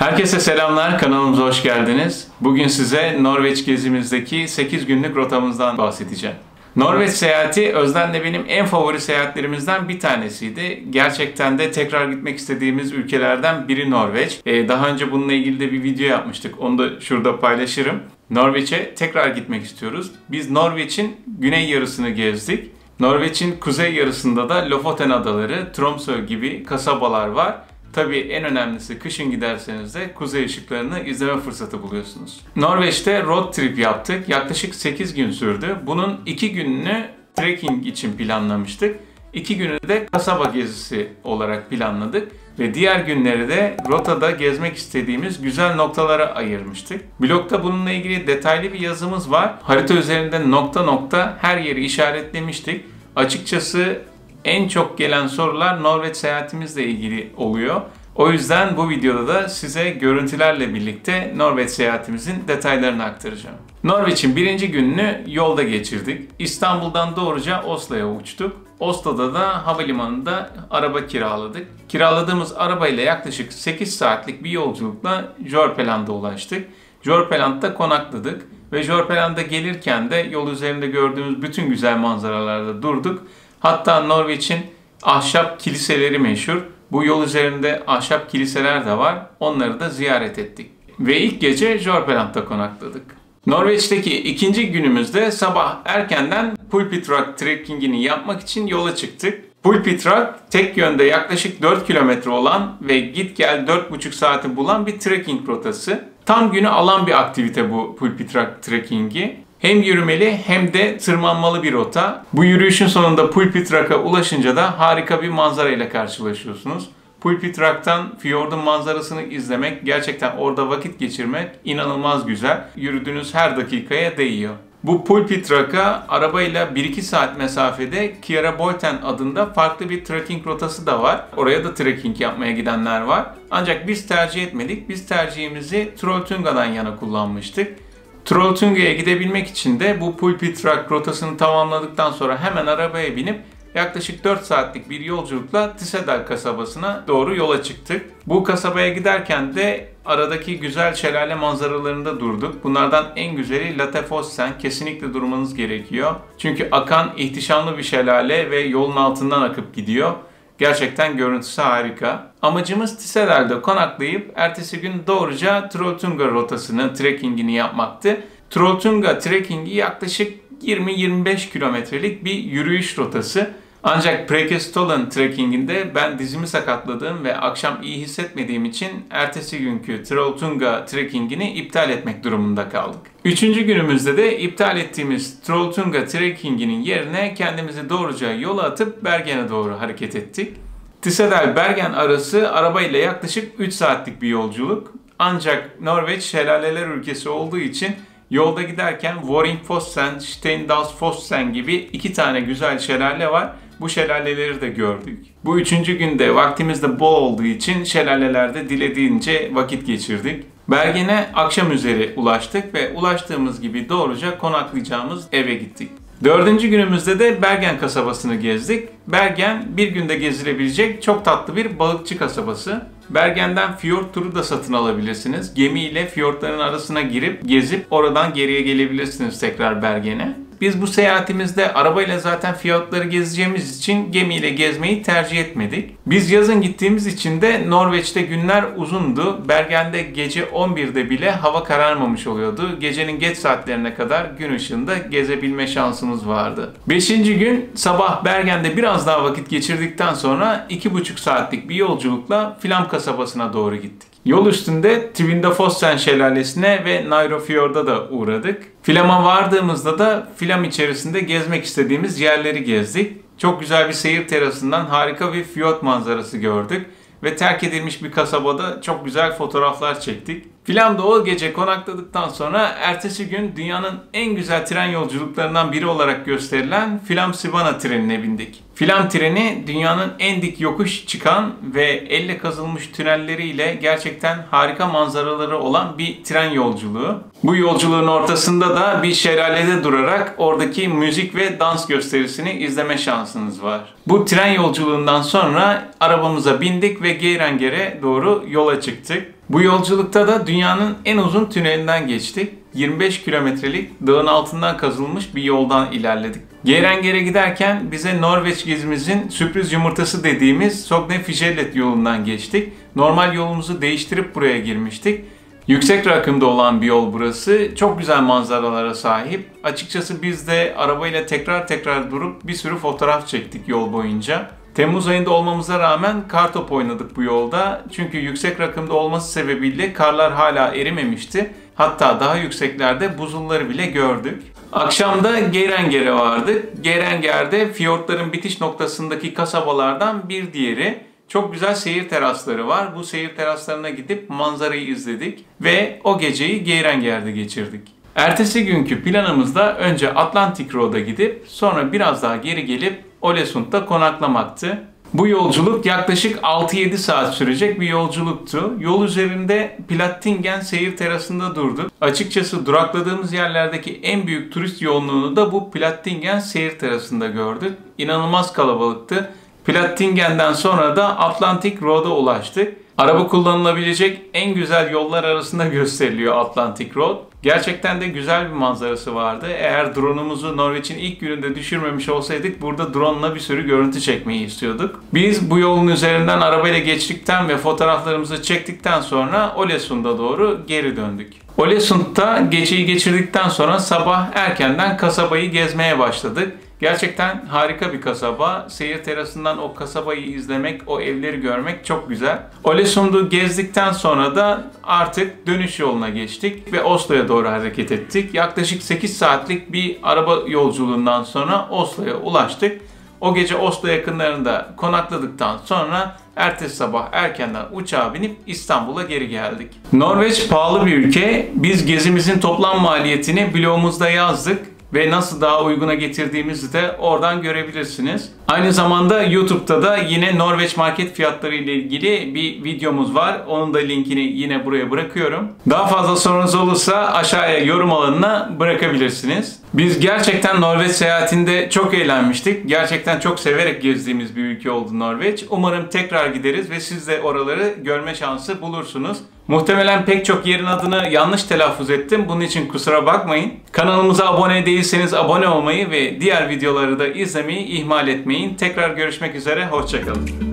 Herkese selamlar, kanalımıza hoş geldiniz. Bugün size Norveç gezimizdeki 8 günlük rotamızdan bahsedeceğim. Norveç seyahati Özden'le benim en favori seyahatlerimizden bir tanesiydi. Gerçekten de tekrar gitmek istediğimiz ülkelerden biri Norveç. Ee, daha önce bununla ilgili de bir video yapmıştık. Onu da şurada paylaşırım. Norveç'e tekrar gitmek istiyoruz. Biz Norveç'in güney yarısını gezdik. Norveç'in kuzey yarısında da Lofoten adaları, Tromsø gibi kasabalar var. Tabii en önemlisi kışın giderseniz de kuzey ışıklarını izleme fırsatı buluyorsunuz. Norveç'te road trip yaptık. Yaklaşık 8 gün sürdü. Bunun 2 gününü trekking için planlamıştık. 2 günü de kasaba gezisi olarak planladık ve diğer günleri de rotada gezmek istediğimiz güzel noktalara ayırmıştık. Blogda bununla ilgili detaylı bir yazımız var. Harita üzerinde nokta nokta her yeri işaretlemiştik. Açıkçası en çok gelen sorular Norveç seyahatimizle ilgili oluyor. O yüzden bu videoda da size görüntülerle birlikte Norveç seyahatimizin detaylarını aktaracağım. Norveç'in birinci gününü yolda geçirdik. İstanbul'dan doğruca Oslo'ya uçtuk. Oslo'da da havalimanında araba kiraladık. Kiraladığımız arabayla yaklaşık 8 saatlik bir yolculukla Jorpeland'a ulaştık. Jorpeland'da konakladık ve Jorpeland'a gelirken de yol üzerinde gördüğümüz bütün güzel manzaralarda durduk. Hatta Norveç'in ahşap kiliseleri meşhur. Bu yol üzerinde ahşap kiliseler de var. Onları da ziyaret ettik. Ve ilk gece Jorpeland'da konakladık. Norveç'teki ikinci günümüzde sabah erkenden Pulpitrak trekkingini yapmak için yola çıktık. Pulpitrak tek yönde yaklaşık 4 kilometre olan ve git gel 4,5 saati bulan bir trekking rotası. Tam günü alan bir aktivite bu Pulpitrak trekkingi. Hem yürümeli hem de tırmanmalı bir rota. Bu yürüyüşün sonunda Pulpitrak'a ulaşınca da harika bir manzara ile karşılaşıyorsunuz. Pulpitrak'tan fiyordun manzarasını izlemek, gerçekten orada vakit geçirmek inanılmaz güzel. Yürüdüğünüz her dakikaya değiyor. Bu Pulpitrak'a arabayla 1-2 saat mesafede Kiara Bolten adında farklı bir trekking rotası da var. Oraya da trekking yapmaya gidenler var. Ancak biz tercih etmedik. Biz tercihimizi Trolltunga'dan yana kullanmıştık. Trolltunga'ya gidebilmek için de bu Pulpitrak rotasını tamamladıktan sonra hemen arabaya binip yaklaşık 4 saatlik bir yolculukla Tisedal kasabasına doğru yola çıktık. Bu kasabaya giderken de aradaki güzel şelale manzaralarında durduk. Bunlardan en güzeli Latefossen. Kesinlikle durmanız gerekiyor. Çünkü akan ihtişamlı bir şelale ve yolun altından akıp gidiyor. Gerçekten görüntüsü harika. Amacımız Tisedal'de konaklayıp ertesi gün doğruca Trolltunga rotasını, trekkingini yapmaktı. Trolltunga trekkingi yaklaşık 20-25 kilometrelik bir yürüyüş rotası. Ancak Prekestolen trekkinginde ben dizimi sakatladığım ve akşam iyi hissetmediğim için ertesi günkü Trolltunga trekkingini iptal etmek durumunda kaldık. Üçüncü günümüzde de iptal ettiğimiz Trolltunga trekkinginin yerine kendimizi doğruca yola atıp Bergen'e doğru hareket ettik. Tisedal-Bergen arası arabayla yaklaşık 3 saatlik bir yolculuk. Ancak Norveç şelaleler ülkesi olduğu için Yolda giderken Warringfossen, Steindalsfossen gibi iki tane güzel şelale var. Bu şelaleleri de gördük. Bu üçüncü günde vaktimiz de bol olduğu için şelalelerde dilediğince vakit geçirdik. Bergen'e akşam üzeri ulaştık ve ulaştığımız gibi doğruca konaklayacağımız eve gittik. Dördüncü günümüzde de Bergen kasabasını gezdik. Bergen bir günde gezilebilecek çok tatlı bir balıkçı kasabası. Bergen'den fiyort turu da satın alabilirsiniz. Gemiyle fiyortların arasına girip gezip oradan geriye gelebilirsiniz tekrar Bergen'e. Biz bu seyahatimizde arabayla zaten fiyatları gezeceğimiz için gemiyle gezmeyi tercih etmedik. Biz yazın gittiğimiz için de Norveç'te günler uzundu. Bergen'de gece 11'de bile hava kararmamış oluyordu. Gecenin geç saatlerine kadar gün ışığında gezebilme şansımız vardı. Beşinci gün sabah Bergen'de biraz daha vakit geçirdikten sonra 2,5 saatlik bir yolculukla Flam kasabasına doğru gittik. Yol üstünde Tvindafossen şelalesine ve Nairofjord'a da uğradık. Flam'a vardığımızda da Flam içerisinde gezmek istediğimiz yerleri gezdik. Çok güzel bir seyir terasından harika bir fiyot manzarası gördük ve terk edilmiş bir kasabada çok güzel fotoğraflar çektik. Flam'da o gece konakladıktan sonra ertesi gün dünyanın en güzel tren yolculuklarından biri olarak gösterilen Flam Sivana trenine bindik. Flam treni dünyanın en dik yokuş çıkan ve elle kazılmış tünelleriyle gerçekten harika manzaraları olan bir tren yolculuğu. Bu yolculuğun ortasında da bir şelalede durarak oradaki müzik ve dans gösterisini izleme şansınız var. Bu tren yolculuğundan sonra arabamıza bindik ve Geyrenger'e doğru yola çıktık. Bu yolculukta da dünyanın en uzun tünelinden geçtik. 25 kilometrelik dağın altından kazılmış bir yoldan ilerledik. Gerenger'e giderken bize Norveç gezimizin sürpriz yumurtası dediğimiz Sogne Fijellet yolundan geçtik. Normal yolumuzu değiştirip buraya girmiştik. Yüksek rakımda olan bir yol burası. Çok güzel manzaralara sahip. Açıkçası biz de arabayla tekrar tekrar durup bir sürü fotoğraf çektik yol boyunca. Temmuz ayında olmamıza rağmen kar top oynadık bu yolda. Çünkü yüksek rakımda olması sebebiyle karlar hala erimemişti. Hatta daha yükseklerde buzulları bile gördük. Akşamda Gerenger'e vardık. Gerenger'de fiyortların bitiş noktasındaki kasabalardan bir diğeri. Çok güzel seyir terasları var. Bu seyir teraslarına gidip manzarayı izledik ve o geceyi Geyrenger'de geçirdik. Ertesi günkü planımızda önce Atlantic Road'a gidip sonra biraz daha geri gelip Olesund'da konaklamaktı. Bu yolculuk yaklaşık 6-7 saat sürecek bir yolculuktu. Yol üzerinde Plattingen seyir terasında durduk. Açıkçası durakladığımız yerlerdeki en büyük turist yoğunluğunu da bu Plattingen seyir terasında gördük. İnanılmaz kalabalıktı. Plattingen'den sonra da Atlantic Road'a ulaştık. Araba kullanılabilecek en güzel yollar arasında gösteriliyor Atlantic Road. Gerçekten de güzel bir manzarası vardı. Eğer drone'umuzu Norveç'in ilk gününde düşürmemiş olsaydık burada drone'la bir sürü görüntü çekmeyi istiyorduk. Biz bu yolun üzerinden arabayla geçtikten ve fotoğraflarımızı çektikten sonra Olesund'a doğru geri döndük. Olesund'da geceyi geçirdikten sonra sabah erkenden kasabayı gezmeye başladık. Gerçekten harika bir kasaba. Seyir terasından o kasabayı izlemek, o evleri görmek çok güzel. Olesund'u gezdikten sonra da artık dönüş yoluna geçtik ve Oslo'ya doğru hareket ettik. Yaklaşık 8 saatlik bir araba yolculuğundan sonra Oslo'ya ulaştık. O gece Oslo yakınlarında konakladıktan sonra ertesi sabah erkenden uçağa binip İstanbul'a geri geldik. Norveç pahalı bir ülke. Biz gezimizin toplam maliyetini blogumuzda yazdık ve nasıl daha uyguna getirdiğimizi de oradan görebilirsiniz. Aynı zamanda YouTube'da da yine Norveç market fiyatları ile ilgili bir videomuz var. Onun da linkini yine buraya bırakıyorum. Daha fazla sorunuz olursa aşağıya yorum alanına bırakabilirsiniz. Biz gerçekten Norveç seyahatinde çok eğlenmiştik. Gerçekten çok severek gezdiğimiz bir ülke oldu Norveç. Umarım tekrar gideriz ve siz de oraları görme şansı bulursunuz. Muhtemelen pek çok yerin adını yanlış telaffuz ettim. Bunun için kusura bakmayın. Kanalımıza abone değilseniz abone olmayı ve diğer videoları da izlemeyi ihmal etmeyin. Tekrar görüşmek üzere, hoşçakalın.